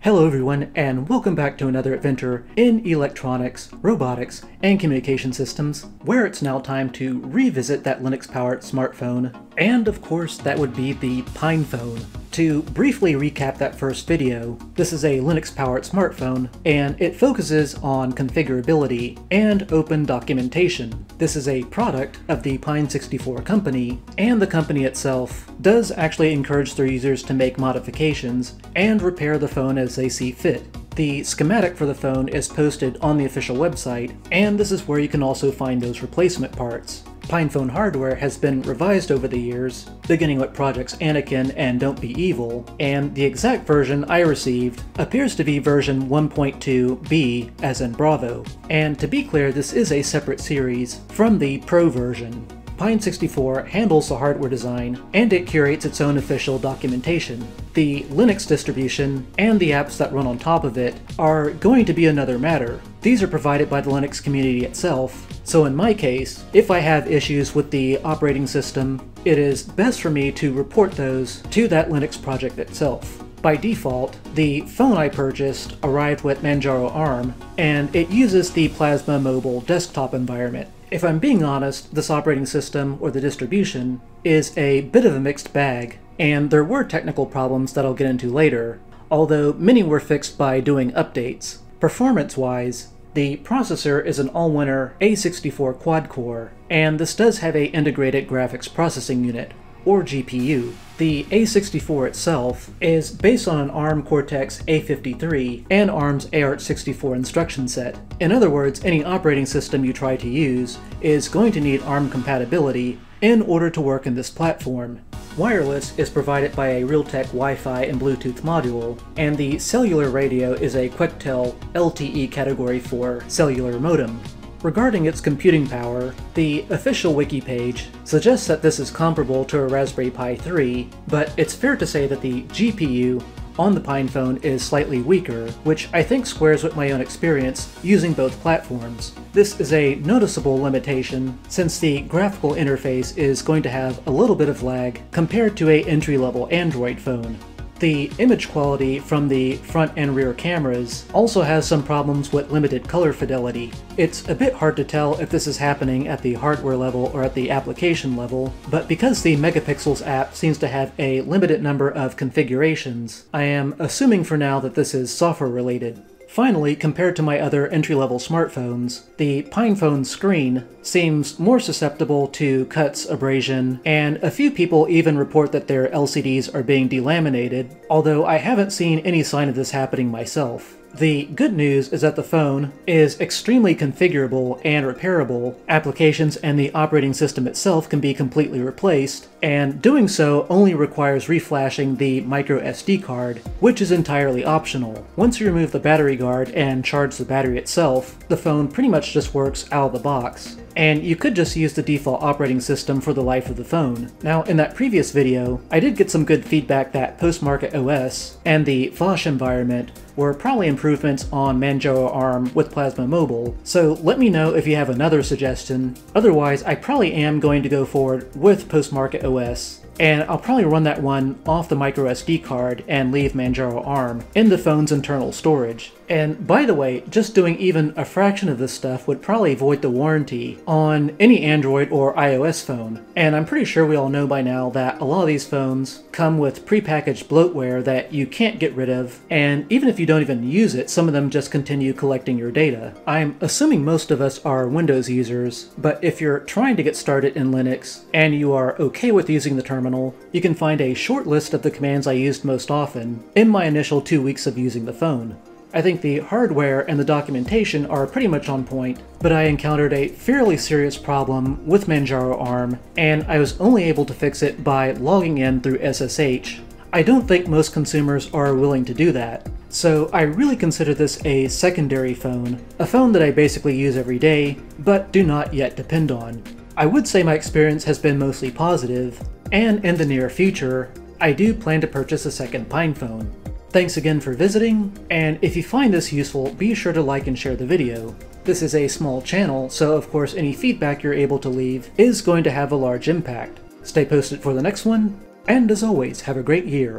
Hello everyone, and welcome back to another adventure in electronics, robotics, and communication systems, where it's now time to revisit that Linux-powered smartphone, and of course that would be the PinePhone. To briefly recap that first video, this is a Linux-powered smartphone, and it focuses on configurability and open documentation. This is a product of the Pine64 company, and the company itself does actually encourage their users to make modifications and repair the phone as they see fit. The schematic for the phone is posted on the official website, and this is where you can also find those replacement parts. PinePhone hardware has been revised over the years, beginning with projects Anakin and Don't Be Evil, and the exact version I received appears to be version 1.2b as in Bravo. And to be clear, this is a separate series from the Pro version. Pine64 handles the hardware design, and it curates its own official documentation. The Linux distribution and the apps that run on top of it are going to be another matter. These are provided by the Linux community itself, so in my case, if I have issues with the operating system, it is best for me to report those to that Linux project itself. By default, the phone I purchased arrived with Manjaro ARM, and it uses the Plasma Mobile desktop environment. If I'm being honest, this operating system, or the distribution, is a bit of a mixed bag, and there were technical problems that I'll get into later, although many were fixed by doing updates. Performance-wise, the processor is an Allwinner A64 quad-core, and this does have a integrated graphics processing unit, or GPU. The A64 itself is based on an ARM Cortex A53 and ARM's AArch64 instruction set. In other words, any operating system you try to use is going to need ARM compatibility in order to work in this platform. Wireless is provided by a Realtek Wi-Fi and Bluetooth module, and the cellular radio is a Quectel LTE Category 4 cellular modem. Regarding its computing power, the official wiki page suggests that this is comparable to a Raspberry Pi 3, but it's fair to say that the GPU on the PinePhone is slightly weaker, which I think squares with my own experience using both platforms. This is a noticeable limitation since the graphical interface is going to have a little bit of lag compared to a entry-level Android phone. The image quality from the front and rear cameras also has some problems with limited color fidelity. It's a bit hard to tell if this is happening at the hardware level or at the application level, but because the Megapixels app seems to have a limited number of configurations, I am assuming for now that this is software related. Finally, compared to my other entry-level smartphones, the PinePhone screen seems more susceptible to cuts, abrasion, and a few people even report that their LCDs are being delaminated, although I haven't seen any sign of this happening myself. The good news is that the phone is extremely configurable and repairable. Applications and the operating system itself can be completely replaced, and doing so only requires reflashing the micro SD card, which is entirely optional. Once you remove the battery guard and charge the battery itself, the phone pretty much just works out of the box and you could just use the default operating system for the life of the phone. Now, in that previous video, I did get some good feedback that Postmarket OS and the Phosh environment were probably improvements on Manjaro ARM with Plasma Mobile, so let me know if you have another suggestion. Otherwise, I probably am going to go forward with Postmarket OS and I'll probably run that one off the microSD card and leave Manjaro ARM in the phone's internal storage. And by the way, just doing even a fraction of this stuff would probably void the warranty on any Android or iOS phone. And I'm pretty sure we all know by now that a lot of these phones come with prepackaged bloatware that you can't get rid of, and even if you don't even use it, some of them just continue collecting your data. I'm assuming most of us are Windows users, but if you're trying to get started in Linux and you are okay with using the terminal, you can find a short list of the commands I used most often in my initial two weeks of using the phone. I think the hardware and the documentation are pretty much on point, but I encountered a fairly serious problem with Manjaro ARM, and I was only able to fix it by logging in through SSH. I don't think most consumers are willing to do that, so I really consider this a secondary phone, a phone that I basically use every day, but do not yet depend on. I would say my experience has been mostly positive, and in the near future, I do plan to purchase a second PinePhone. Thanks again for visiting, and if you find this useful, be sure to like and share the video. This is a small channel, so of course any feedback you're able to leave is going to have a large impact. Stay posted for the next one, and as always, have a great year.